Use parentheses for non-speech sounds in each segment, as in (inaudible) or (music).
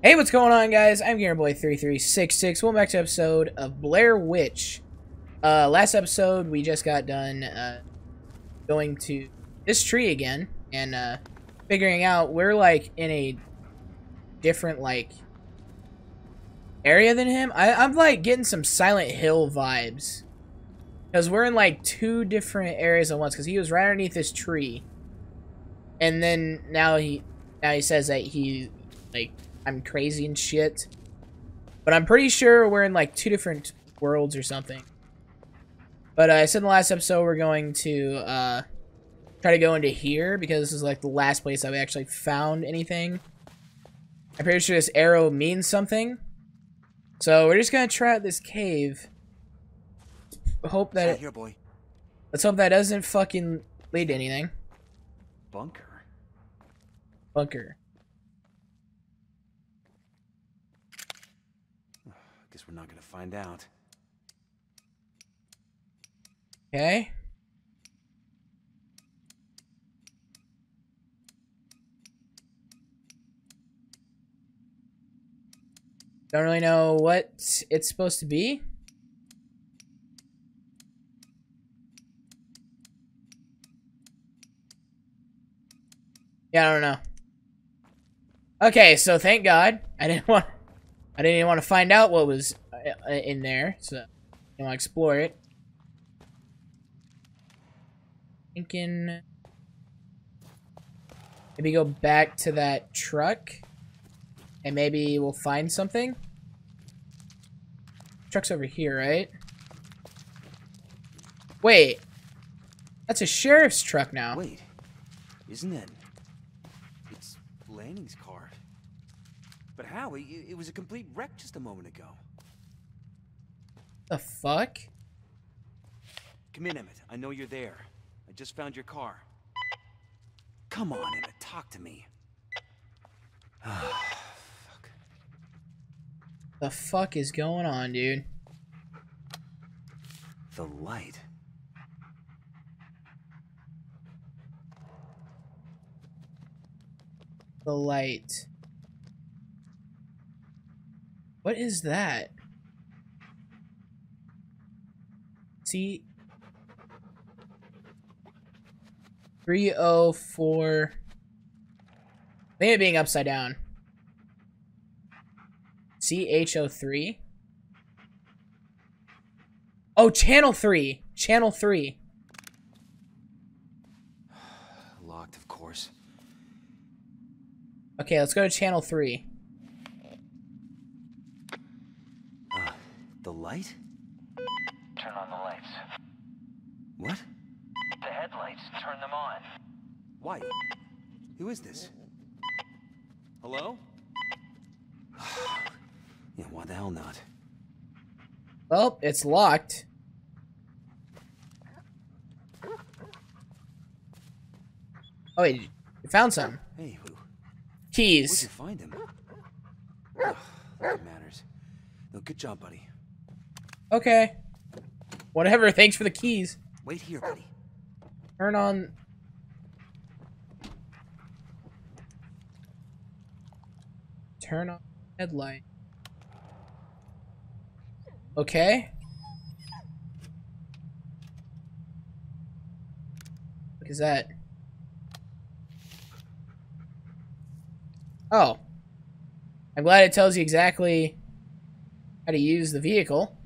Hey, what's going on, guys? I'm GamerBoy3366. Welcome back to episode of Blair Witch. Uh, last episode, we just got done uh, going to this tree again and uh, figuring out we're like in a different like area than him. I, I'm like getting some Silent Hill vibes because we're in like two different areas at once. Because he was right underneath this tree, and then now he now he says that he like I'm crazy and shit. But I'm pretty sure we're in like two different worlds or something. But uh, I said in the last episode we're going to uh, try to go into here because this is like the last place I've actually found anything. I'm pretty sure this arrow means something. So we're just gonna try out this cave. Hope that it, here, boy. let's hope that doesn't fucking lead to anything. Bunker. Bunker. Guess we're not gonna find out. Okay. Don't really know what it's supposed to be. Yeah, I don't know. Okay, so thank God I didn't (laughs) want I didn't even want to find out what was Uh, in there, so want to explore it. Thinking maybe go back to that truck and maybe we'll find something. Truck's over here, right? Wait. That's a sheriff's truck now. Wait, isn't it? It's Lanning's car. But how? It, it was a complete wreck just a moment ago. The fuck? Come in, Emmett. I know you're there. I just found your car. Come on, Emmett. Talk to me. (sighs) Ah, fuck. The fuck is going on, dude? The light. The light. What is that? See? 304. I think it being upside down. CH03? Oh, channel 3. Channel 3. (sighs) Locked, of course. Okay, let's go to channel 3. Uh, the light? Turn on the lights. What? The headlights, turn them on. Why? Who is this? Hello? (sighs) yeah, why the hell not? Well, it's locked. Oh wait, you found some. Hey, who? Where'd Keys. you find him? Ugh, that matters. No, good job, buddy. Okay. Whatever, thanks for the keys. Wait here, buddy. Turn on... Turn on headlight. Okay. What is that? Oh. I'm glad it tells you exactly how to use the vehicle.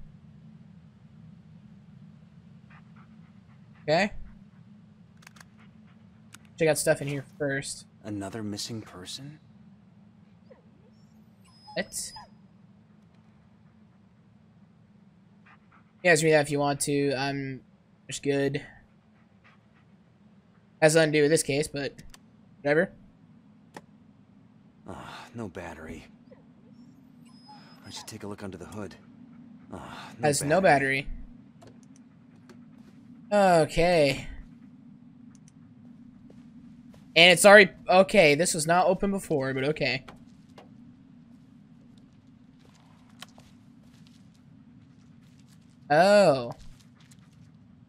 Okay. Check out stuff in here first. Another missing person? What? You guys read that if you want to. I'm just good. Has nothing to do with this case, but whatever. Ah, no battery. I should take a look under the hood. Ah, no Has no battery. Okay. And it's already... Okay, this was not open before, but okay. Oh.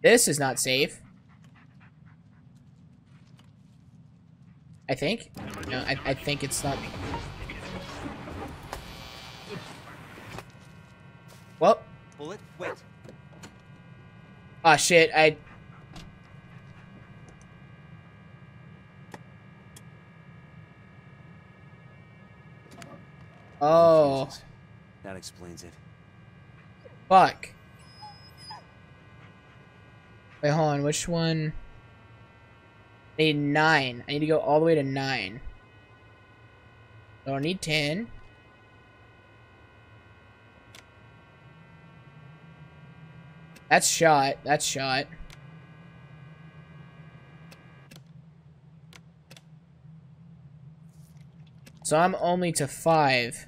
This is not safe. I think? No, I, I think it's not... Well... Bullet, wait ah shit, I Oh. That explains it. fuck. Wait, hold on, which one? I need nine. I need to go all the way to nine. I don't need ten. That's shot. That's shot. So I'm only to five.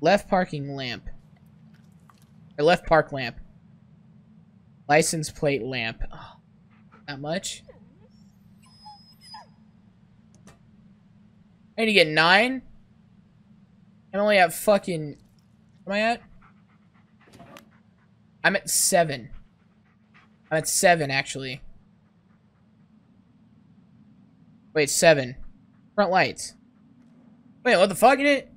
Left parking lamp. Or left park lamp. License plate lamp. Oh, not much. I need to get nine. I'm only at fucking. Am I at? I'm at seven. I'm at seven actually. Wait, seven. Front lights. Wait, what the fuck in it?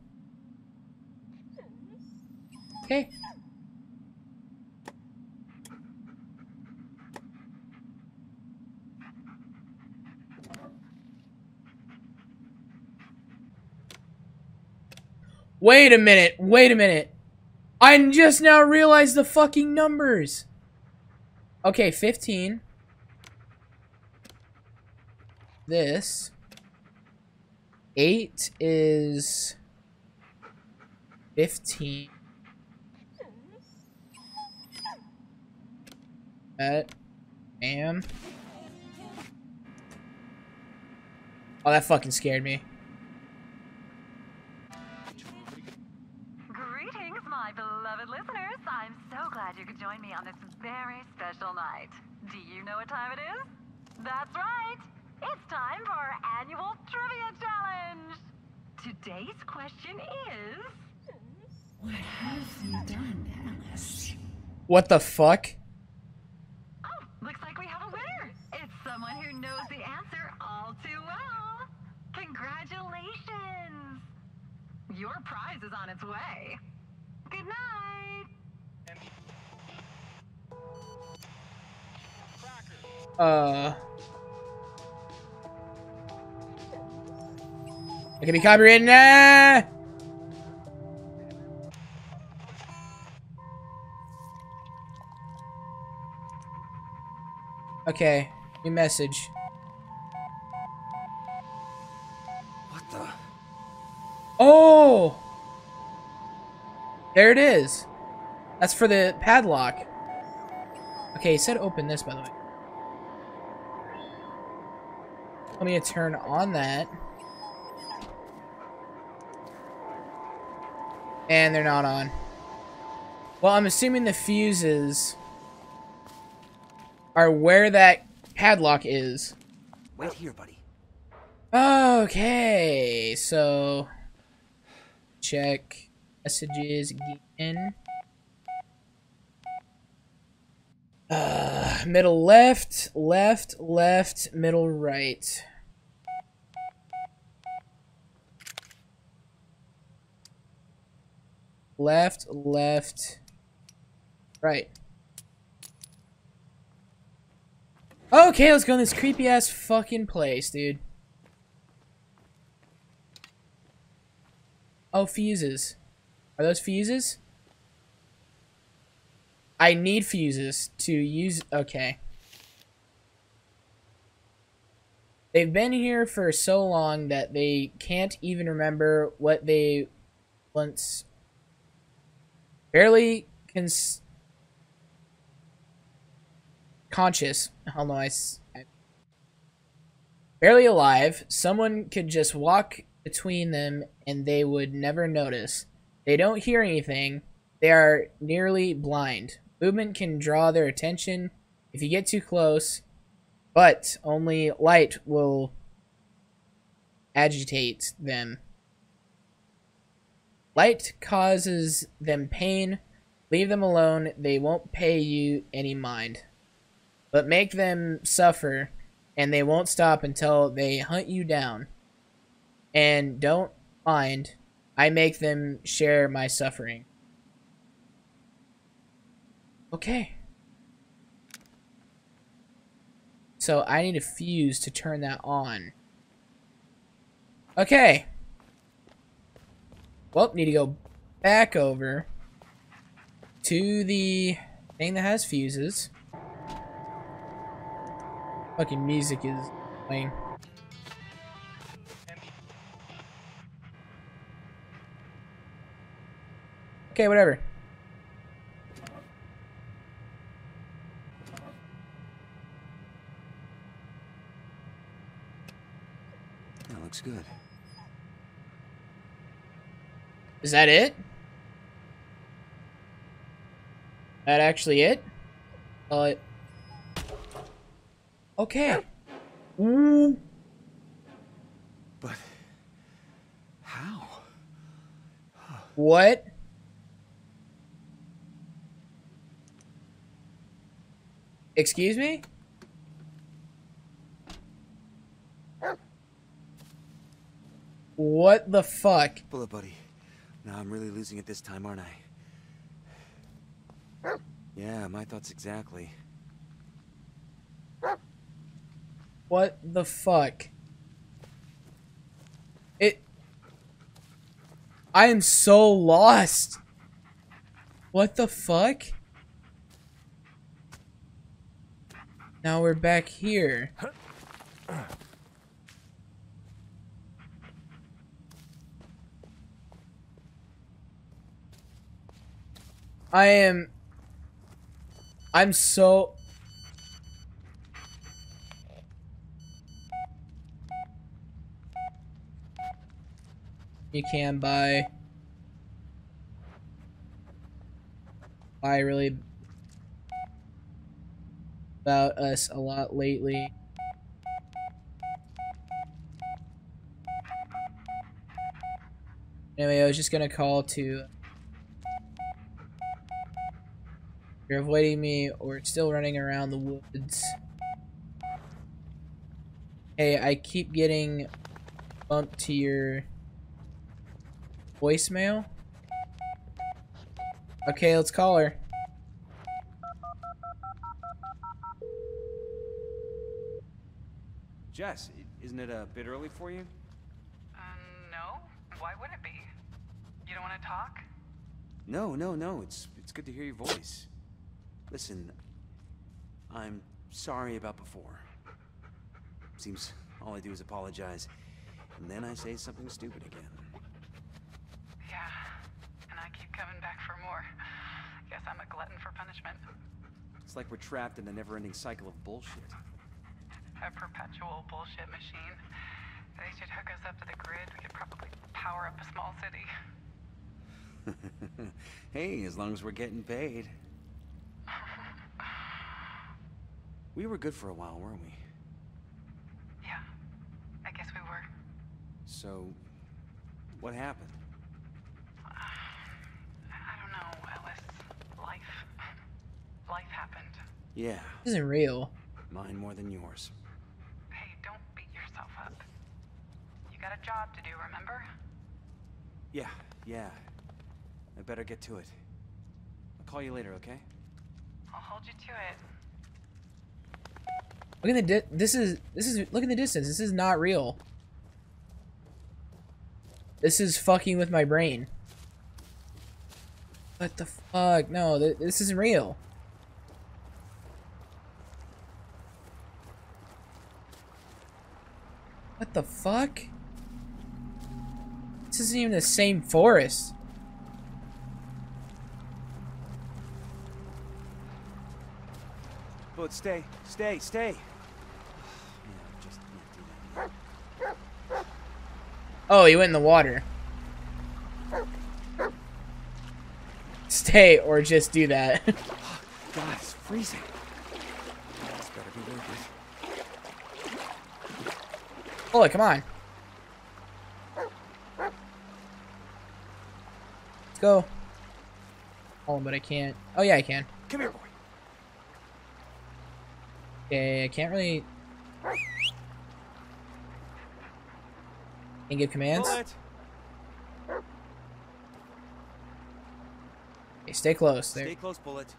Okay. Wait a minute, wait a minute. I just now realized the fucking numbers. Okay, 15. This. 8 is 15. That. Bam. Oh, that fucking scared me. Greetings, my beloved listeners. I'm so glad you could join me on this very special night. Do you know what time it is? That's right. It's time for our annual trivia challenge. Today's question is What have you done, Alice? What the fuck? Oh, looks like we have a winner. It's someone who knows the answer all too well. Congratulations. Your prize is on its way. Good night. Uh. It can be copyrighted. Nah! Okay, new message. What the? Oh! There it is. That's for the padlock. Okay, he said open this, by the way. Let me turn on that. And they're not on. Well, I'm assuming the fuses are where that padlock is. Wait here, buddy. Okay, so check messages again. Uh, middle left, left, left, middle right. Left, left, right. Okay, let's go in this creepy ass fucking place, dude. Oh, fuses. Are those fuses? I need fuses to use... Okay. They've been here for so long that they can't even remember what they once... Barely cons... Conscious. I... s- I- Barely alive. Someone could just walk between them and they would never notice. They don't hear anything. They are nearly blind. Movement can draw their attention if you get too close, but only light will agitate them. Light causes them pain. Leave them alone. They won't pay you any mind. But make them suffer, and they won't stop until they hunt you down. And don't mind, I make them share my suffering. Okay. So I need a fuse to turn that on. Okay. Well, need to go back over to the thing that has fuses. Fucking music is playing. Okay, whatever. That looks good. Is that it? That actually it? Uh. Okay. Ooh. But how? What? Excuse me? What the fuck? Bullet buddy. Now I'm really losing it this time, aren't I? Yeah, my thoughts exactly. What the fuck? It. I am so lost. What the fuck? Now we're back here. I am. I'm so. You can buy. Buy really about us a lot lately. Anyway, I was just gonna call to. You're avoiding me or still running around the woods. Hey, I keep getting bumped to your voicemail. Okay, let's call her. Jess, isn't it a bit early for you? Uh, no. Why would it be? You don't want to talk? No, no, no. It's it's good to hear your voice. Listen, I'm sorry about before. Seems all I do is apologize, and then I say something stupid again. Yeah. And I keep coming back for more. Guess I'm a glutton for punishment. It's like we're trapped in a never-ending cycle of bullshit. A perpetual bullshit machine. They should hook us up to the grid. We could probably power up a small city. (laughs) hey, as long as we're getting paid. (laughs) We were good for a while, weren't we? Yeah. I guess we were. So, what happened? I don't know, Ellis. Life. Life happened. Yeah, This isn't real. mine more than yours. Hey, don't beat yourself up. You got a job to do, remember? Yeah, yeah. I better get to it. I'll call you later, okay? I'll hold you to it. Look at the di- this is this is look at the distance. This is not real. This is fucking with my brain. What the fuck? No, th this isn't real. The fuck? This isn't even the same forest. But stay, stay, stay. Yeah, just can't do that. Oh, he went in the water. Stay or just do that. (laughs) God, it's freezing. Better be worth it. Bullet, come on. Let's go. Call him, but I can't. Oh yeah, I can. Come here, boy. Okay, I can't really. Can give commands. Okay, stay close. There. Stay close, Bullet.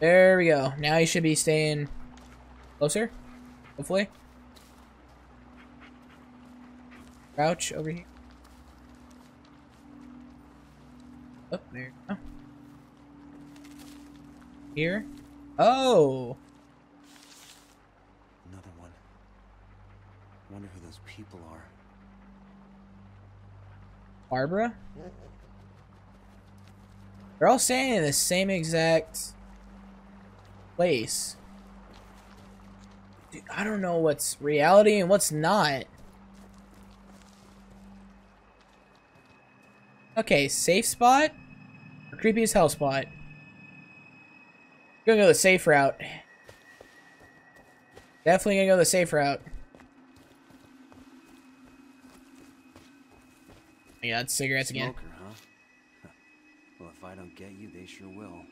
There we go. Now you should be staying closer. Hopefully. Crouch over here. Oh, there you go. Here. Oh! Another one. Wonder who those people are. Barbara? They're all standing in the same exact place. Dude, I don't know what's reality and what's not. Okay, safe spot? Or creepy as hell spot? Gonna go the safe route. Definitely gonna go the safe route. Oh yeah, it's cigarettes again. Smoker, huh? Huh. (laughs) Well, if I don't get you, they sure will.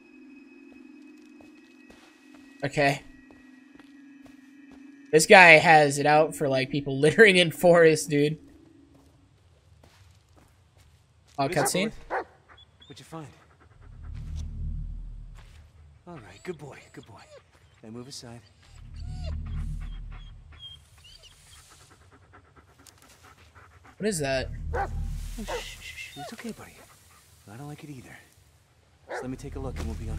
Okay. This guy has it out for like people (laughs) littering in forests, dude. Uh, it, cutscene. What'd you find? All right, good boy, good boy. Now move aside. What is that? It's okay, buddy. I don't like it either. Just let me take a look and we'll be on.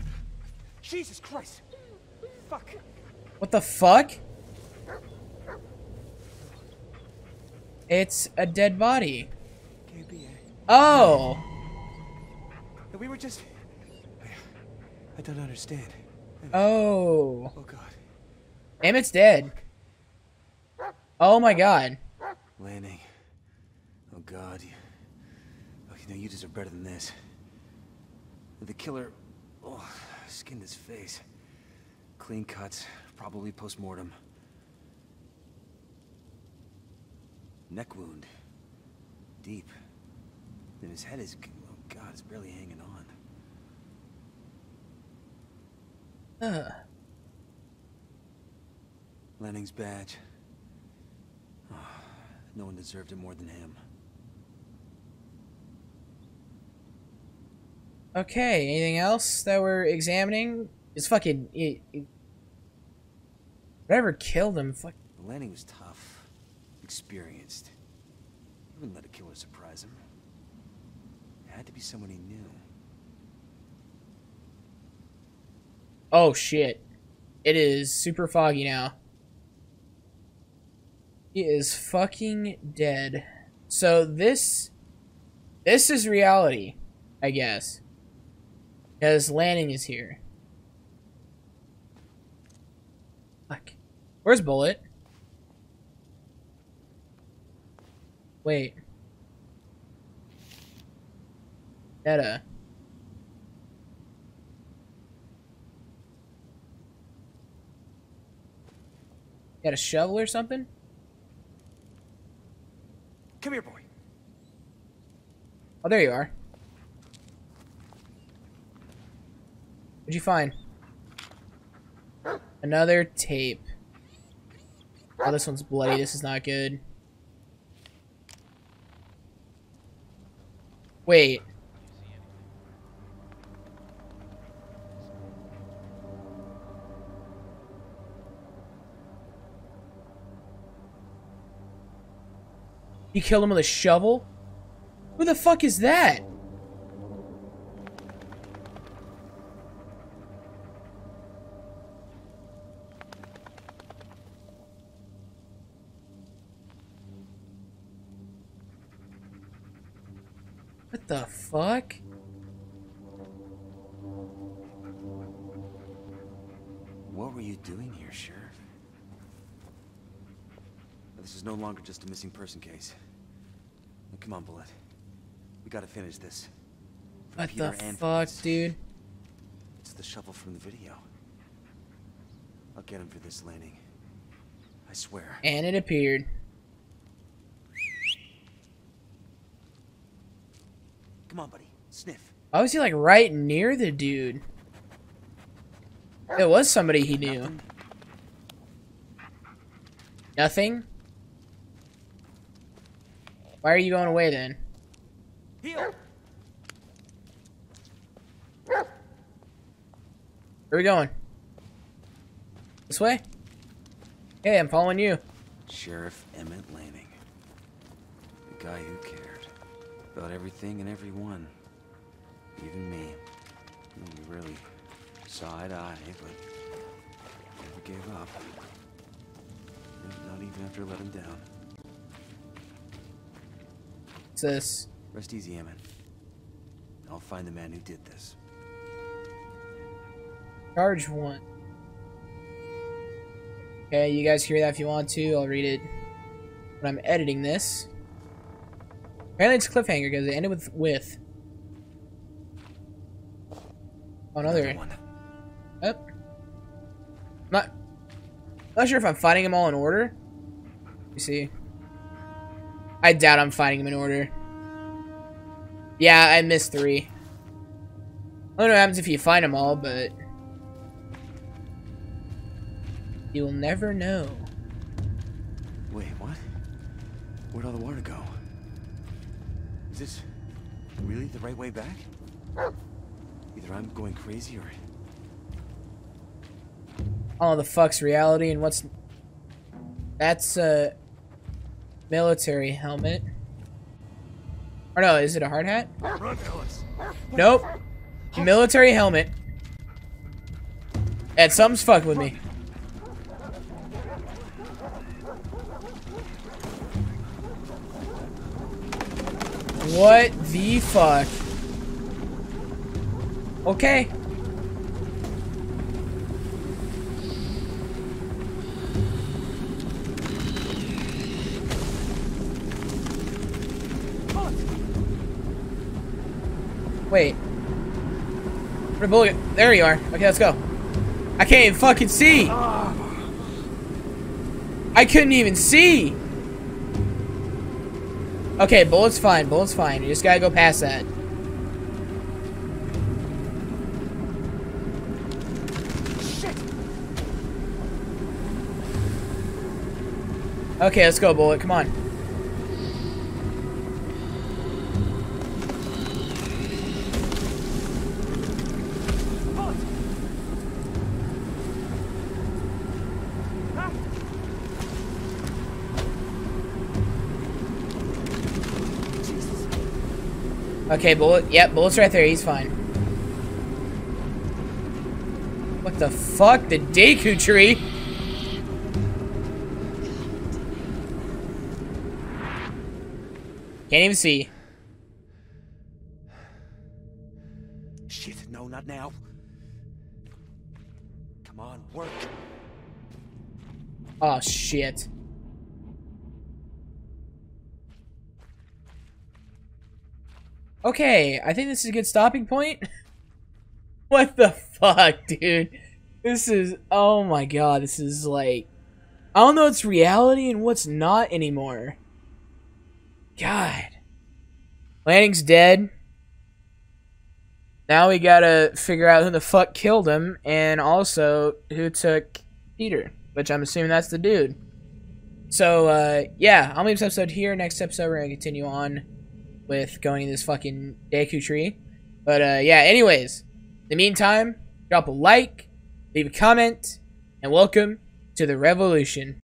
Jesus Christ! Fuck! What the fuck? It's a dead body. Can't be it. Oh! We were just. I, I don't understand. Oh. Oh God. Emmett's dead. Oh my god. Lanning. Oh God. You, you know you deserve better than this. The killer, oh, skinned his face. Clean cuts, probably post-mortem. Neck wound. Deep. And his head is, oh God, it's barely hanging on. (sighs) Uh. Lanning's badge. Oh, no one deserved it more than him. Okay, anything else that we're examining? It's fucking... It, it- whatever killed him, fuck... Lanning was tough, experienced. He wouldn't let a killer surprise him. Had to be someone he knew. Oh shit. It is super foggy now. He is fucking dead. So this this is reality, I guess. Because Lanning is here. Fuck. Where's Bullet? Wait. Netta. Got a shovel or something? Come here, boy. Oh, there you are. What'd you find? Another tape. Oh, this one's bloody. This is not good. Wait. You killed him with a shovel? Who the fuck is that? What the fuck? What were you doing here, Sheriff? Is no longer just a missing person case. Now, come on, Bullet. We gotta finish this. For What Peter the fuck, dude? It's the shovel from the video. I'll get him for this, Lanning. I swear. And it appeared. Come on, buddy. Sniff. Why was he like right near the dude? It was somebody he knew. Nothing? Nothing? Why are you going away then? Heel! Where are we going? This way? Hey, I'm following you. Sheriff Emmett Lanning. The guy who cared. About everything and everyone. Even me. We really saw eye to eye, but never gave up. Not even after I let him down. What's this? Rest easy, Emmett. I'll find the man who did this. Charge one. Okay, you guys hear that if you want to. I'll read it when I'm editing this. Apparently it's a cliffhanger because it ended with with. Oh, another. one. Oh. Not, not sure if I'm fighting them all in order. You see. I doubt I'm fighting them in order. Yeah, I missed three. I don't know what happens if you find them all, but... You'll never know. Wait, what? Where'd all the water go? Is this really the right way back? Either I'm going crazy or Oh, the fuck's reality and what's... That's a military helmet. Or no, is it a hard hat? Run! Nope. Military helmet. And something's fucking with me. What the fuck? Okay. Wait. Bullet? There you are. Okay, let's go. I can't even fucking see. I couldn't even see. Okay, bullet's fine. Bullet's fine. You just gotta go past that. Okay, let's go, bullet. Come on. Okay, bullet. Yep, bullet's right there. He's fine. What the fuck? The Deku tree? Can't even see. Shit, no, not now. Come on, work. Oh, shit. Okay, I think this is a good stopping point. (laughs) what the fuck, dude? This is, oh my god, this is like, I don't know what's reality and what's not anymore. God. Lanning's dead. Now we gotta figure out who the fuck killed him, and also who took Peter, which I'm assuming that's the dude. So, uh, yeah, I'll leave this episode here. Next episode, we're gonna continue on with going to this fucking Deku tree. But, uh, yeah, anyways, in the meantime, drop a like, leave a comment, and welcome to the revolution.